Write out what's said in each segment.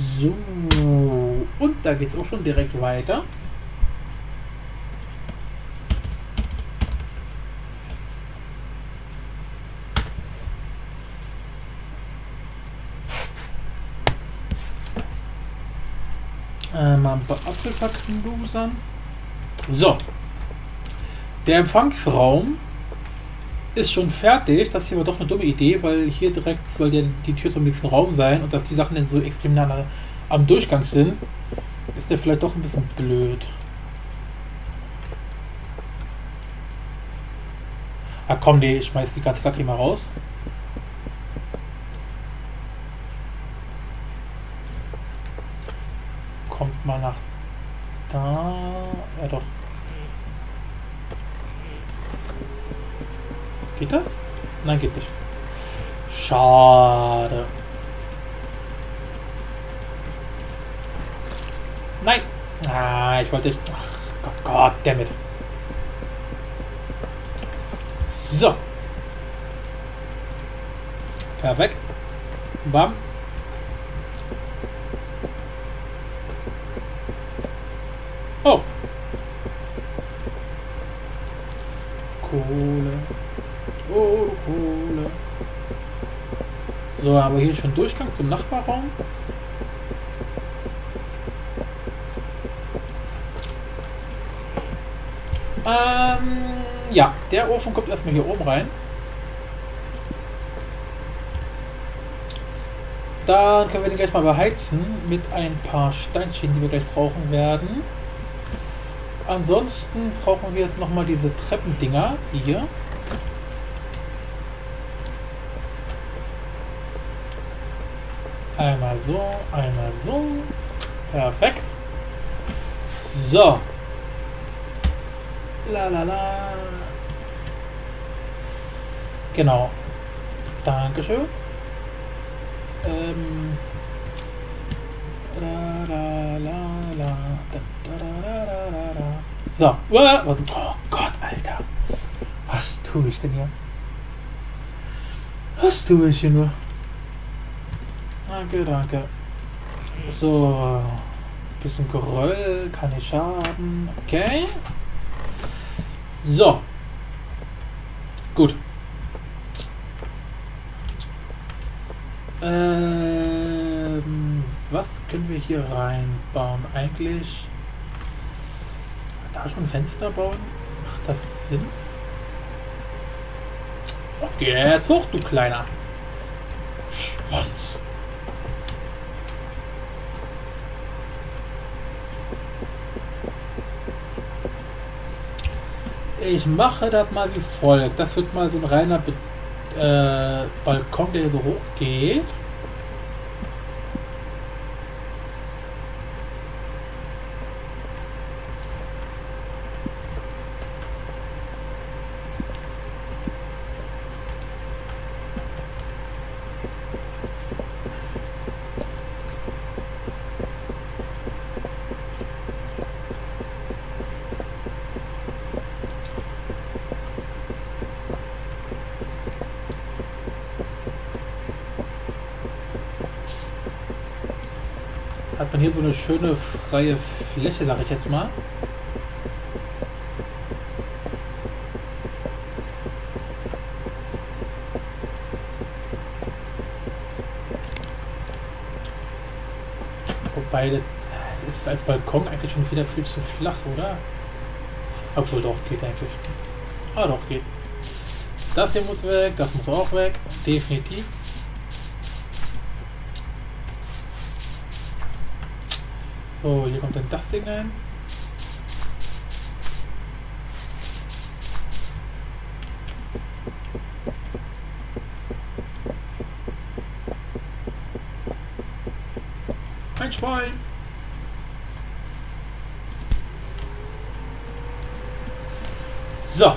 So. Und da geht es auch schon direkt weiter. Äh, ein paar Apfel verknusern. So. Der Empfangsraum ist schon fertig. Das ist aber doch eine dumme Idee, weil hier direkt soll ja die Tür zum nächsten Raum sein und dass die Sachen dann so extrem nah am Durchgang sind, ist der vielleicht doch ein bisschen blöd. Ah komm, nee, ich schmeiß die ganze Kacke mal raus. Kommt mal nach da. Ja doch. Geht das? Nein, geht nicht. Schade. Nein! Ah, ich wollte... Ach Gott, Gott, damit. So. Perfekt. Bam. Oh. Kohle. Oh, Kohle. So, haben wir hier schon Durchgang zum Nachbarraum. Ähm, ja, der Ofen kommt erstmal hier oben rein. Dann können wir den gleich mal beheizen mit ein paar Steinchen, die wir gleich brauchen werden. Ansonsten brauchen wir jetzt nochmal diese Treppendinger, die hier. So, einmal so. Perfekt. So. La la la. Genau. Dankeschön. Ähm. La la la la. Da, da, da, da, da, da. So. Oh Gott, Alter. Was tue ich denn hier? Was tue ich hier nur? Danke, danke. So. Bisschen Geröll kann ich haben. Okay. So. Gut. Ähm, was können wir hier reinbauen? Eigentlich da schon ein Fenster bauen? Macht das Sinn? Okay, jetzt hoch, du kleiner Schwanz. Ich mache das mal wie folgt. Das wird mal so ein reiner Be äh, Balkon, der so hoch geht. Hat man hier so eine schöne freie Fläche, sag ich jetzt mal. Wobei, das ist als Balkon eigentlich schon wieder viel zu flach, oder? Obwohl, doch, geht eigentlich. Ah, doch, geht. Das hier muss weg, das muss auch weg. Definitiv. So, hier kommt dann das Ding rein. Ein Schwein. So.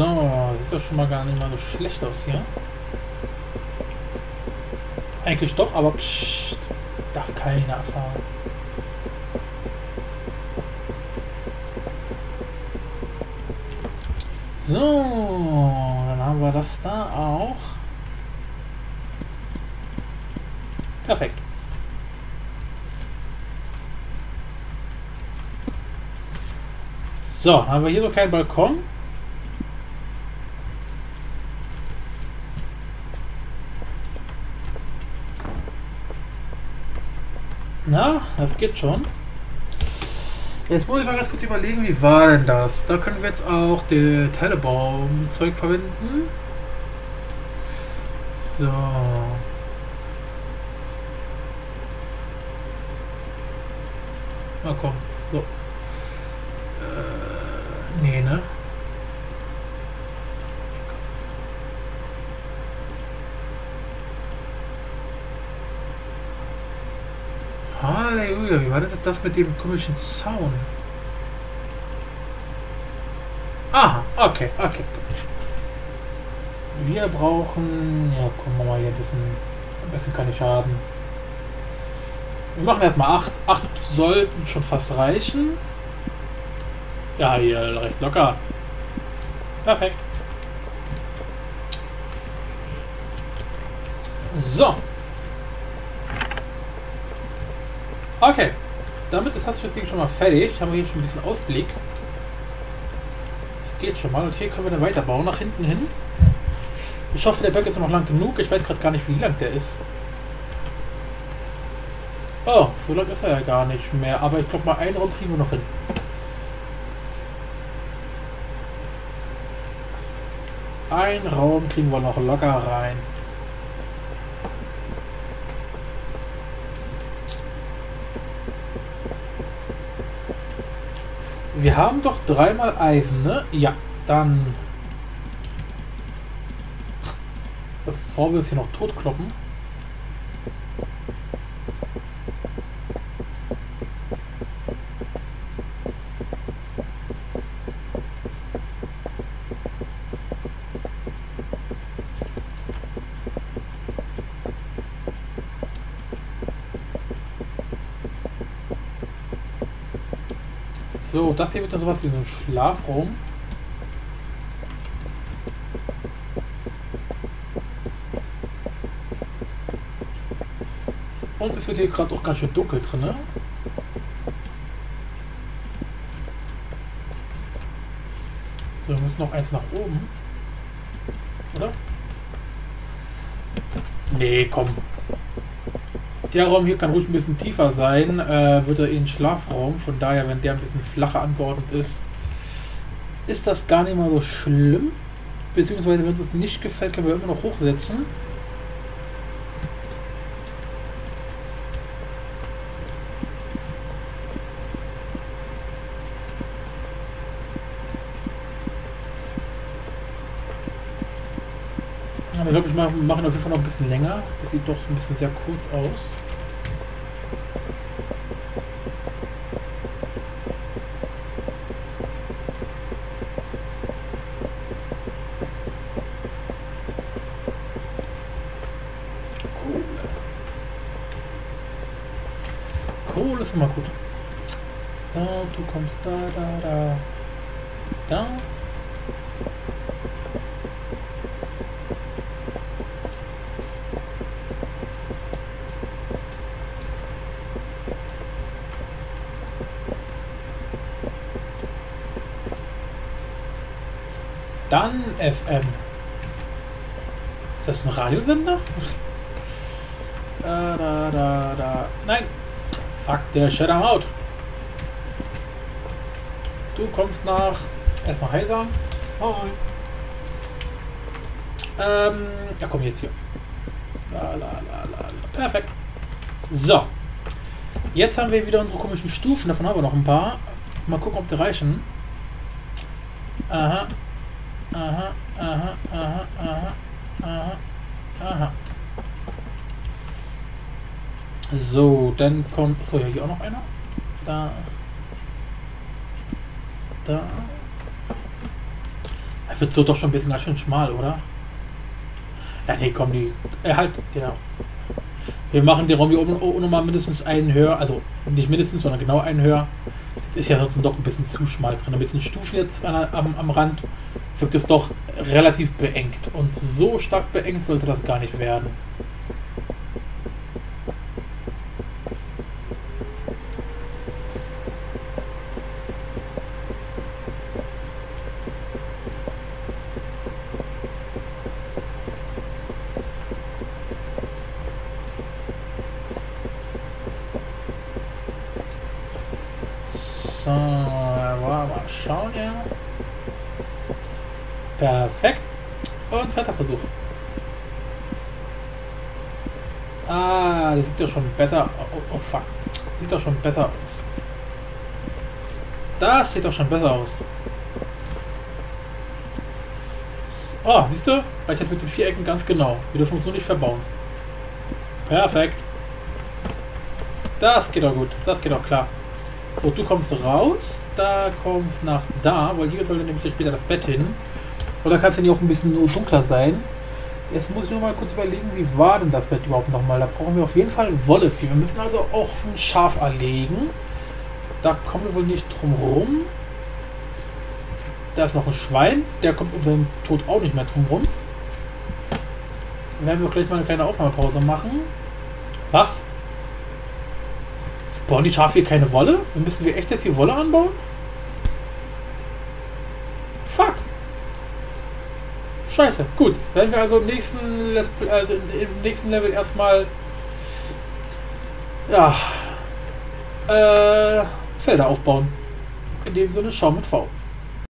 So, sieht doch schon mal gar nicht mal so schlecht aus hier. Eigentlich doch, aber pssst, darf keiner erfahren. So, dann haben wir das da auch. Perfekt. So, haben wir hier so einen kleinen Balkon. Na, das geht schon. Jetzt muss ich mal ganz kurz überlegen, wie war denn das? Da können wir jetzt auch den Tellebaum-Zeug verwenden. So. Na komm, so. Äh, nee, ne? Halleluja, wie war denn das mit dem komischen Zaun? Aha, okay, okay. Wir brauchen, ja, gucken wir mal hier ein bisschen, ein bisschen kann ich haben. Wir machen erstmal 8. 8 sollten schon fast reichen. Ja, hier recht locker. Perfekt. So. Okay. Damit ist das Ding schon mal fertig. Haben wir hier schon ein bisschen Ausblick. Das geht schon mal. Und hier können wir dann weiterbauen, nach hinten hin. Ich hoffe, der Berg ist noch lang genug. Ich weiß gerade gar nicht, wie lang der ist. Oh, so lang ist er ja gar nicht mehr. Aber ich glaube mal, einen Raum kriegen wir noch hin. Ein Raum kriegen wir noch locker rein. Wir haben doch dreimal Eisen, ne? Ja, dann... Bevor wir uns hier noch totkloppen. So, das hier wird dann sowas wie so ein Schlafraum. Und es wird hier gerade auch ganz schön dunkel drin, ne? So, wir müssen noch eins nach oben. Oder? Nee, komm. Der Raum hier kann ruhig ein bisschen tiefer sein, äh, wird er in Schlafraum. Von daher, wenn der ein bisschen flacher angeordnet ist, ist das gar nicht mal so schlimm. Beziehungsweise, wenn es uns nicht gefällt, können wir immer noch hochsetzen. Aber ich glaube, ich mache mach ihn auf jeden Fall noch ein bisschen länger. Das sieht doch ein bisschen sehr kurz aus. Kohle ist immer gut. So, du kommst da, da, da. Da. Dann FM. Ist das ein Radiosender? da, da, da, da. Nein. Fuck, der am out. Du kommst nach. Erstmal Hi sagen. Ähm, ja komm jetzt hier. La, la, la. Perfekt. So. Jetzt haben wir wieder unsere komischen Stufen. Davon haben wir noch ein paar. Mal gucken, ob die reichen. Aha. Aha, aha, aha, aha, aha, aha. So, dann kommt. So, hier auch noch einer. Da. Da. Wird so doch schon ein bisschen ganz schön schmal, oder? Ja, nee, komm, die. Äh, halt, genau. Wir machen den Raum hier oben nochmal mindestens einen höher, also nicht mindestens, sondern genau einen höher. Ist ja sonst doch ein bisschen zu schmal drin. Mit den Stufen jetzt an, am, am Rand wirkt es doch relativ beengt. Und so stark beengt sollte das gar nicht werden. So, mal schauen ja. Perfekt. Und zweiter Versuch. Ah, das sieht doch schon besser. Oh, oh fuck. Sieht doch schon besser aus. Das sieht doch schon besser aus. Oh, siehst du? Reicht jetzt mit den Vierecken ganz genau. Wir dürfen uns nur nicht verbauen. Perfekt. Das geht doch gut. Das geht doch klar. So, du kommst raus, da kommst nach da, weil hier soll nämlich später das Bett hin. Oder kann es denn hier auch ein bisschen dunkler sein? Jetzt muss ich noch mal kurz überlegen, wie war denn das Bett überhaupt nochmal? Da brauchen wir auf jeden Fall Wolle für. Wir müssen also auch ein Schaf erlegen. Da kommen wir wohl nicht drum rum. Da ist noch ein Schwein. Der kommt um seinen Tod auch nicht mehr drum rum. Werden wir gleich mal eine kleine Aufnahmepause machen. Was? Spawnen die Schafe hier keine Wolle? Dann müssen wir echt jetzt hier Wolle anbauen? Fuck. Scheiße. Gut. Werden wir also im nächsten, also im nächsten Level erstmal ja, äh, Felder aufbauen. In dem Sinne, schau mit V.